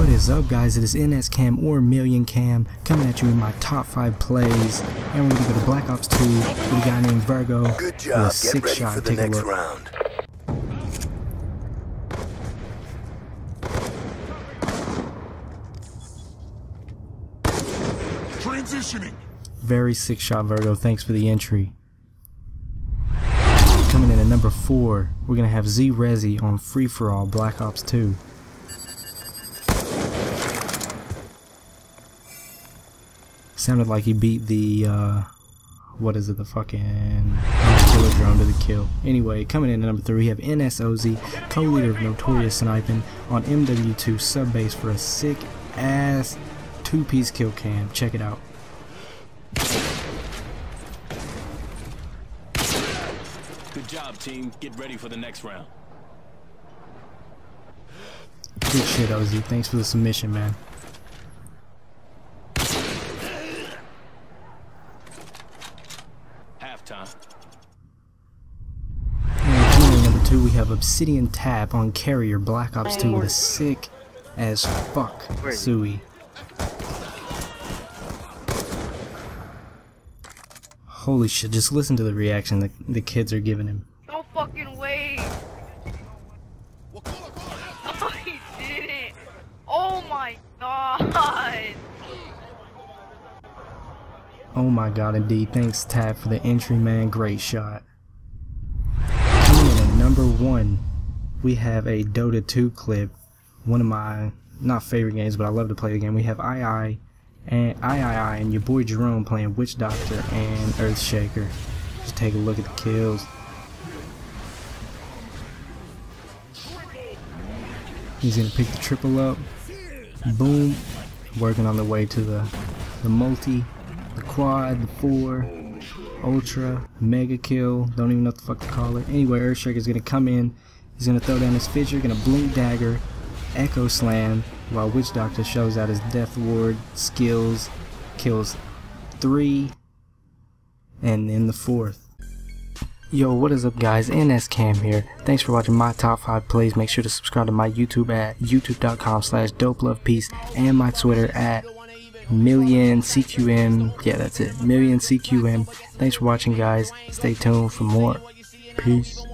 What is up guys, it is NS Cam or Million Cam coming at you with my top 5 plays and we're going to go to Black Ops 2 with a guy named Virgo Good with job. a Get six ready shot. for the Take a next look. round. Transitioning. Very six shot Virgo, thanks for the entry. Coming in at number 4, we're going to have Z Rezi on Free For All Black Ops 2. Sounded like he beat the, uh, what is it, the fucking killer drone to the kill. Anyway, coming in at number 3, we have NSOZ, co-leader of Notorious Sniping, on MW2 sub base for a sick ass two-piece kill cam. Check it out. Good job, team. Get ready for the next round. Good shit, OZ. Thanks for the submission, man. Halftime. And coming number two, we have Obsidian Tap on Carrier Black Ops 2 with a sick as fuck Sui. Holy shit, just listen to the reaction the, the kids are giving him. No fucking way. Oh, he did it. Oh my god. Oh my god, indeed. Thanks, Tad, for the entry, man. Great shot. At number one, we have a Dota 2 clip. One of my, not favorite games, but I love to play the game. We have II and III and your boy Jerome playing Witch Doctor and Earthshaker. Just take a look at the kills. He's gonna pick the triple up. Boom. Working on the way to the the multi, the quad, the four, ultra, mega kill. Don't even know what the fuck to call it. Anyway, Earthshaker's gonna come in. He's gonna throw down his fissure, gonna blink dagger, echo slam, while Witch Doctor shows out his death ward skills, kills three, and then the fourth. Yo, what is up guys? NS Cam here. Thanks for watching my top 5 plays. Make sure to subscribe to my YouTube at youtube.com slash dopelovepeace and my Twitter at million CQM. Yeah, that's it. Million CQM. Thanks for watching guys. Stay tuned for more. Peace.